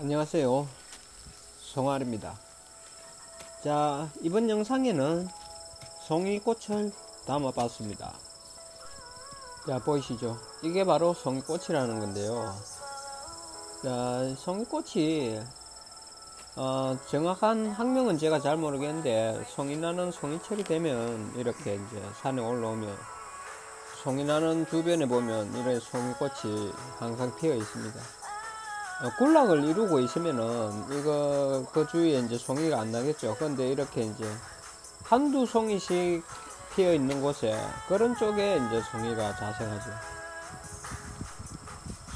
안녕하세요. 송아리입니다. 자 이번 영상에는 송이꽃을 담아봤습니다. 자 보이시죠? 이게 바로 송이꽃이라는 건데요. 자 송이꽃이 어, 정확한 학명은 제가 잘 모르겠는데 송이 나는 송이철이 되면 이렇게 이제 산에 올라오면 송이 나는 주변에 보면 이런 송이꽃이 항상 피어 있습니다. 어, 군락을 이루고 있으면은 이거 그 주위에 이제 송이가 안 나겠죠. 근데 이렇게 이제 한두 송이씩 피어 있는 곳에 그런 쪽에 이제 송이가 자생하죠.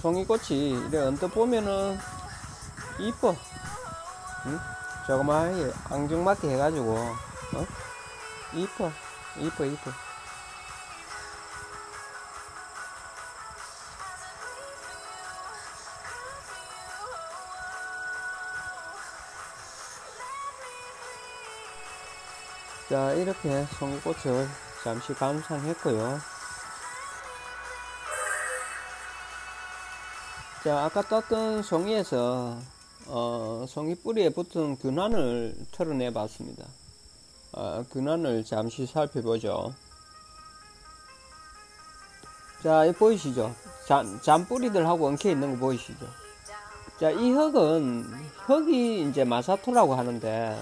송이꽃이 이래 언뜻 보면은 이뻐. 응? 조그마하게 앙증맞게 해가지고 어? 이뻐 이뻐 이뻐. 자 이렇게 송이꽃을 잠시 감상했고요 자 아까 땄던 송이에서 어, 송이 뿌리에 붙은 균환을 털어내 봤습니다 어, 균환을 잠시 살펴보죠 자, 이 보이시죠? 잔, 잔뿌리들하고 엉켜 있는 거 보이시죠? 자, 이 흙은, 흙이 이제 마사토라고 하는데,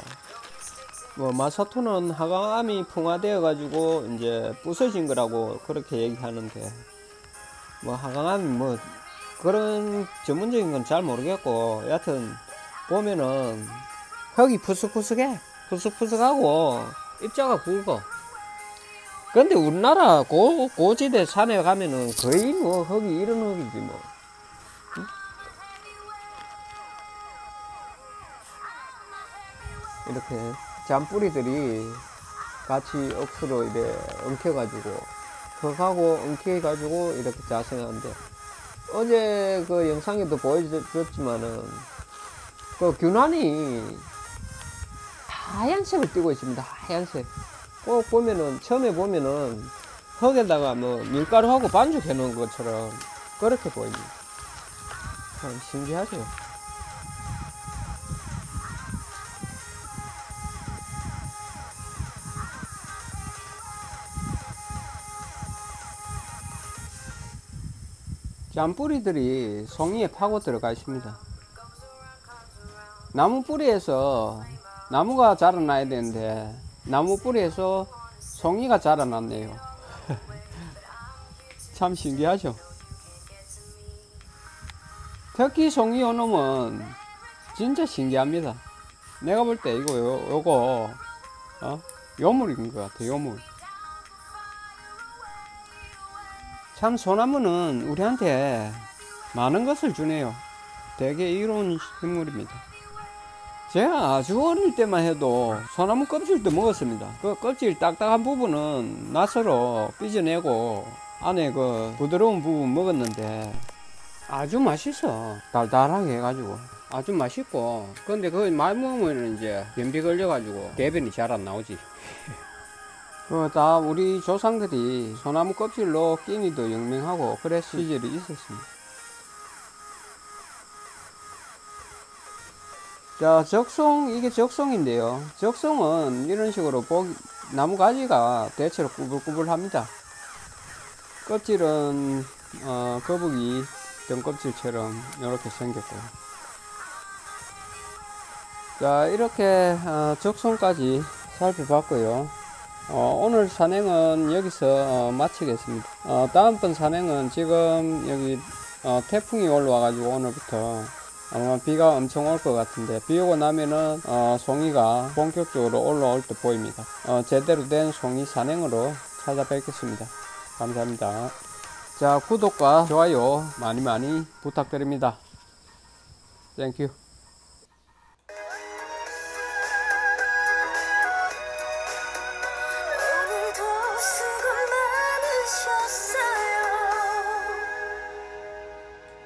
뭐 마사토는 하강암이 풍화되어 가지고 이제 부서진 거라고 그렇게 얘기하는데 뭐 하강암이 뭐 그런 전문적인 건 잘 모르겠고 여하튼 보면은 흙이 푸석푸석해 푸석푸석하고 입자가 굵어 근데 우리나라 고, 고지대 산에 가면은 거의 뭐 흙이 이런 흙이지 뭐 응? 이렇게 잔뿌리들이 같이 억수로 이래 엉켜가지고 흙하고 엉켜가지고 이렇게 자생하는데 어제 그 영상에도 보여줬지만은 그 균환이 하얀색을 띠고 있습니다. 하얀색. 꼭 보면은 처음에 보면은 흙에다가 뭐 밀가루하고 반죽해 놓은 것처럼 그렇게 보입니다. 참 신기하죠 잔뿌리들이 송이에 파고 들어가 있습니다. 나무 뿌리에서 나무가 자라나야 되는데 나무 뿌리에서 송이가 자라났네요. 참 신기하죠. 특히 송이 요놈은 진짜 신기합니다. 내가 볼 때 이거 요, 요거 어? 요물인 것 같아 요물. 참 소나무는 우리한테 많은 것을 주네요. 되게 이로운 식물입니다. 제가 아주 어릴 때만 해도 소나무 껍질도 먹었습니다. 그 껍질 딱딱한 부분은 낫으로 삐져내고 안에 그 부드러운 부분 먹었는데 아주 맛있어. 달달하게 해가지고 아주 맛있고 근데 많이 먹으면 이제 변비 걸려가지고 대변이 잘 안 나오지. 그다 우리 조상들이 소나무 껍질로 끼니도 영맹하고 그랬 시절이 있었습니다. 자, 적송, 이게 적송인데요. 적송은 이런 식으로 복, 나무 가지가 대체로 꾸불꾸불합니다. 껍질은, 어, 거북이 등껍질처럼 이렇게 생겼고. 자, 이렇게, 어, 적송까지 살펴봤고요. 어, 오늘 산행은 여기서 어, 마치겠습니다. 어, 다음번 산행은 지금 여기 어, 태풍이 올라와 가지고 오늘부터 아마 비가 엄청 올 것 같은데 비 오고 나면은 어, 송이가 본격적으로 올라올 듯 보입니다. 어, 제대로 된 송이 산행으로 찾아뵙겠습니다. 감사합니다. 자 구독과 좋아요 많이 많이 부탁드립니다. Thank you